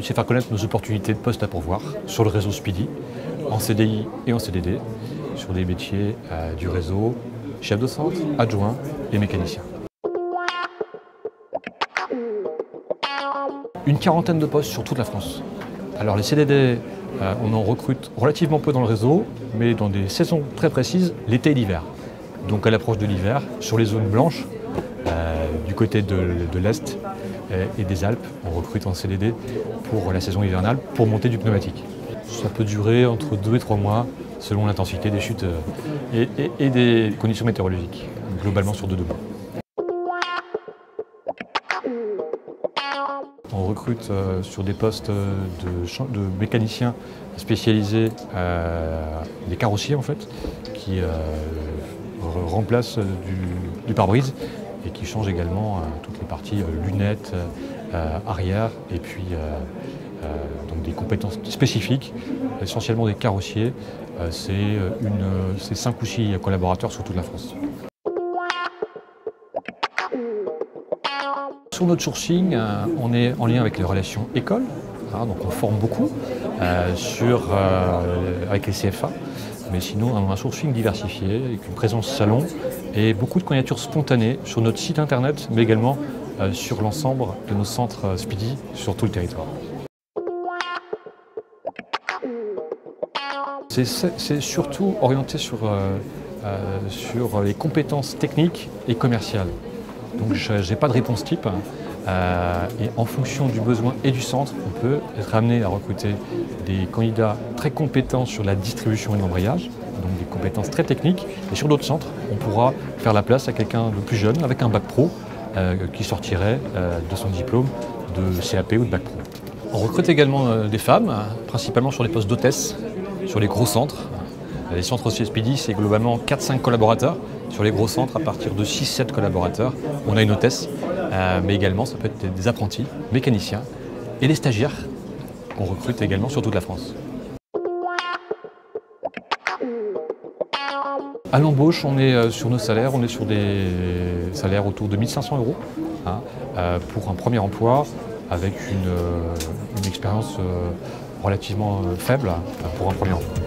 c'est faire connaître nos opportunités de poste à pourvoir sur le réseau Speedy, en CDI et en CDD, sur des métiers euh, du réseau, chef de centre, adjoint et mécanicien. Une quarantaine de postes sur toute la France. Alors les CDD, euh, on en recrute relativement peu dans le réseau, mais dans des saisons très précises, l'été et l'hiver. Donc à l'approche de l'hiver, sur les zones blanches, euh, du côté de, l'Est et des Alpes, on recrute en CDD pour la saison hivernale pour monter du pneumatique. Ça peut durer entre 2 et 3 mois selon l'intensité des chutes euh, et, des conditions météorologiques, globalement sur 2 mois. On recrute euh, sur des postes euh, de, de mécaniciens spécialisés, euh, des carrossiers en fait, qui euh, re- remplacent euh, du pare-brise et qui changent également euh, toutes les parties euh, lunettes, euh, arrière et puis donc des compétences spécifiques, essentiellement des carrossiers. C'est euh, une, euh, c'est cinq ou six collaborateurs sur toute la France. Sur notre sourcing, on est en lien avec les relations écoles, hein, donc on forme beaucoup sur, avec les CFA, mais sinon un sourcing diversifié avec une présence salon et beaucoup de candidatures spontanées sur notre site internet, mais également euh, sur l'ensemble de nos centres euh, Speedy sur tout le territoire. C'est- surtout orienté sur, euh, sur les compétences techniques et commerciales. Donc je n'ai pas de réponse type. Euh, et en fonction du besoin et du centre, on peut être amené à recruter des candidats très compétents sur la distribution et l'embrayage, donc des compétences très techniques. Et sur d'autres centres, on pourra faire la place à quelqu'un de plus jeune avec un bac pro euh, qui sortirait euh, de son diplôme de CAP ou de bac pro. On recrute également des femmes, principalement sur les postes d'hôtesse, sur les gros centres. Les centres CSPD, c'est globalement 4-5 collaborateurs. Sur les gros centres, à partir de 6-7 collaborateurs, on a une hôtesse, euh, mais également ça peut être des apprentis, mécaniciens et les stagiaires qu'on recrute également sur toute la France. À l'embauche, on est euh, sur nos salaires, on est sur des salaires autour de 1500 euros hein, euh, pour un premier emploi avec une, expérience relativement faible euh, pour un premier emploi.